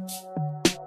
Missing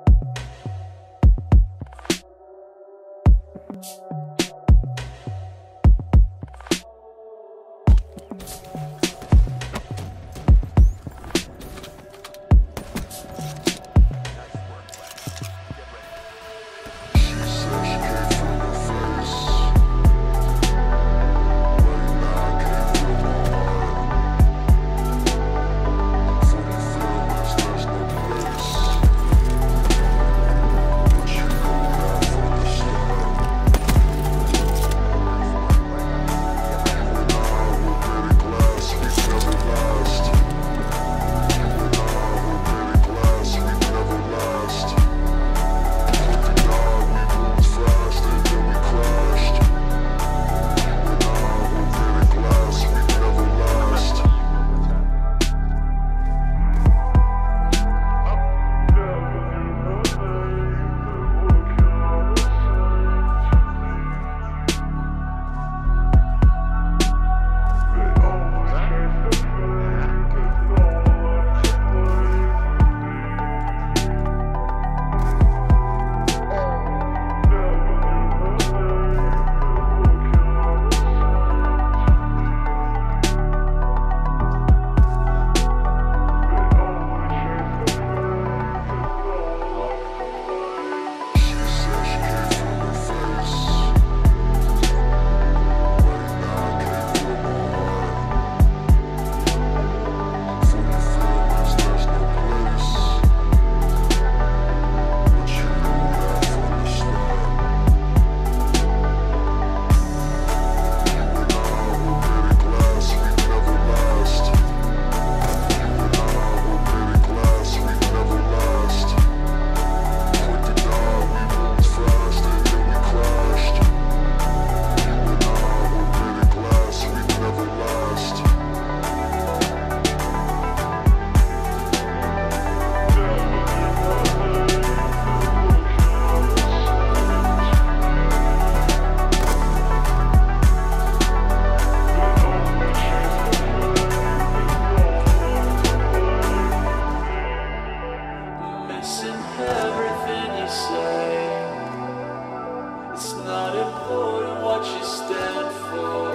It's not important what you stand for.